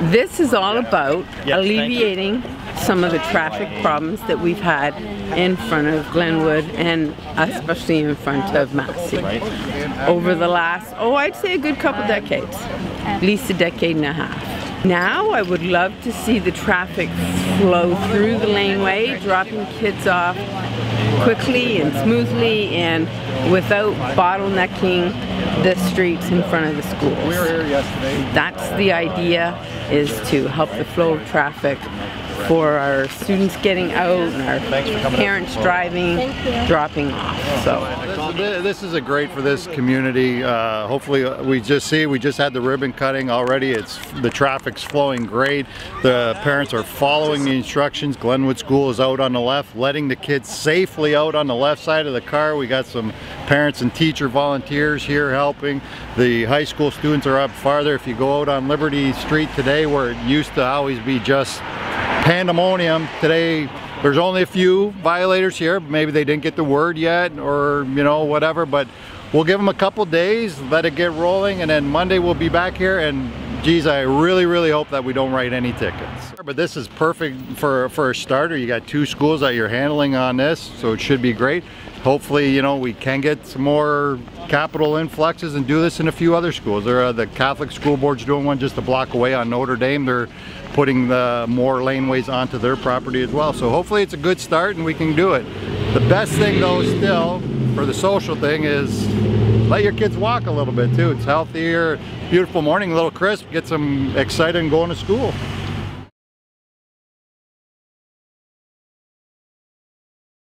This is all about Yes, alleviating some of the traffic problems that we've had in front of Glenwood and especially in front of Massey over the last, oh, I'd say a good couple decades, at least a decade and a half. Now I would love to see the traffic flow through the laneway, dropping kids off quickly and smoothly and without bottlenecking the streets in front of the schools. We were here yesterday. That's the idea, is to help the flow of traffic for our students getting out and our parents driving, dropping off. So This, this is a great for this community. Uh, hopefully, uh, we just see we just had the ribbon cutting already. It's the traffic's flowing great. The parents are following the instructions. Glenwood School is out on the left, letting the kids safely out on the left side of the car. We got some parents and teacher volunteers here helping. The high school students are up farther. If you go out on Liberty Street today, where it used to always be just pandemonium, today there's only a few violators here. Maybe they didn't get the word yet or, you know, whatever, but we'll give them a couple days, let it get rolling, and then Monday we'll be back here and geez, I really, really hope that we don't write any tickets. But this is perfect for, for a starter. You got two schools that you're handling on this, so it should be great. Hopefully, you know, we can get some more capital influxes and do this in a few other schools. There are the Catholic School Board's doing one just a block away on Notre Dame. They're putting the more laneways onto their property as well. So hopefully it's a good start and we can do it. The best thing though still for the social thing is let your kids walk a little bit too. It's healthier, beautiful morning, a little crisp, get them excited and going to school.